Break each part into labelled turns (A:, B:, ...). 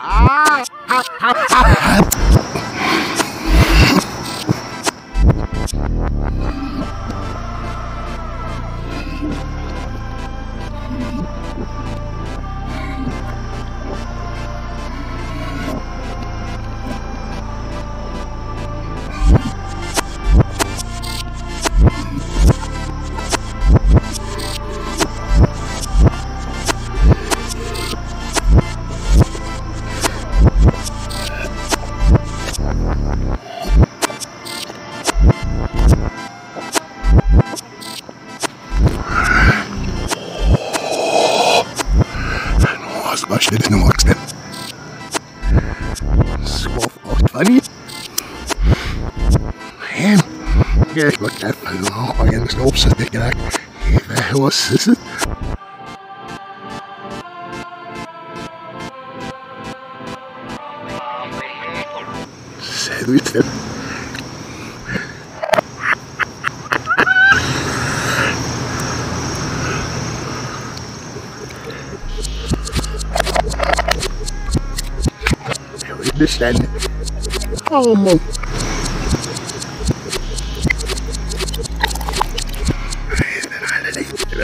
A: Ah! Was war schnell Nummer extern? Swap out funny. Man, yeah, look at that. I get this no stick it out. What's this? Sandwich. understand. Oh, mo. ليش لأن هم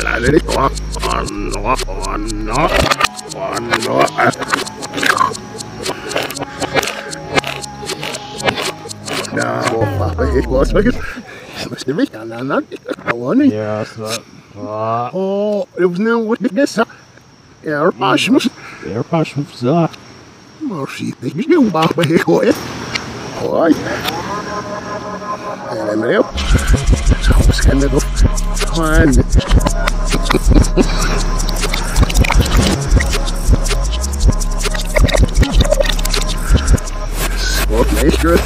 B: عليك Yes, that.
A: Oh, it was no witness. Er,
B: Arschmuff. Er, Arschmuff. Så.
A: Morsi, ik ben nieuw bag bij gooien. Hoi. En dan ben ik. Zo, waarschijnlijk op. Gewoon. Sport meester.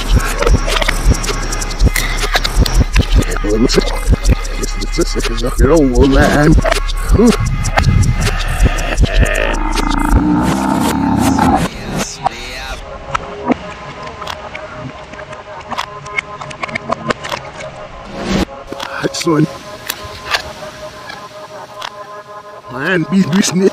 A: Wat is Hudson. Man, be listening.